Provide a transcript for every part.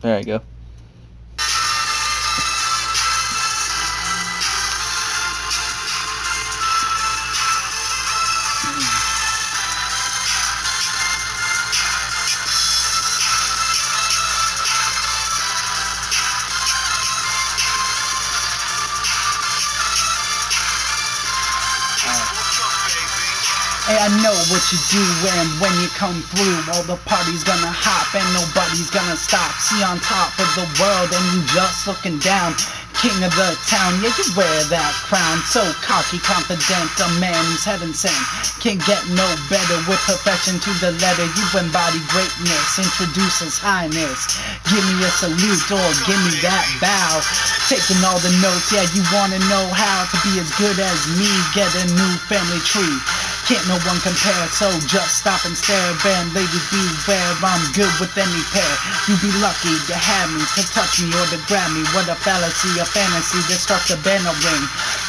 There you go. Hey, I know what you do and when you come through, all the party's gonna hop and nobody's gonna stop. See on top of the world and you just looking down. King of the town, yeah, you wear that crown. So cocky, confident, a man who's heaven sent. Can't get no better with perfection to the letter. You embody greatness, introduce his highness. Give me a salute or give me that bow. Taking all the notes, yeah, you wanna know how to be as good as me. Get a new family tree. Can't no one compare, so just stop and stare. Band ladies beware, I'm good with any pair. You be lucky to have me, to touch me or to grab me. What a fallacy, a fantasy that starts a banner ring.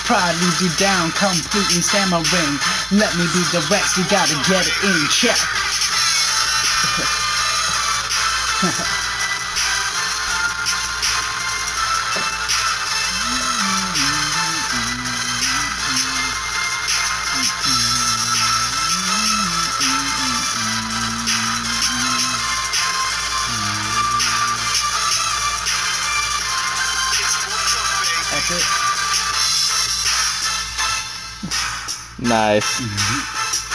Pride leads you down, completely stammering. Let me be direct, you gotta get it in check. Nice. Mm -hmm.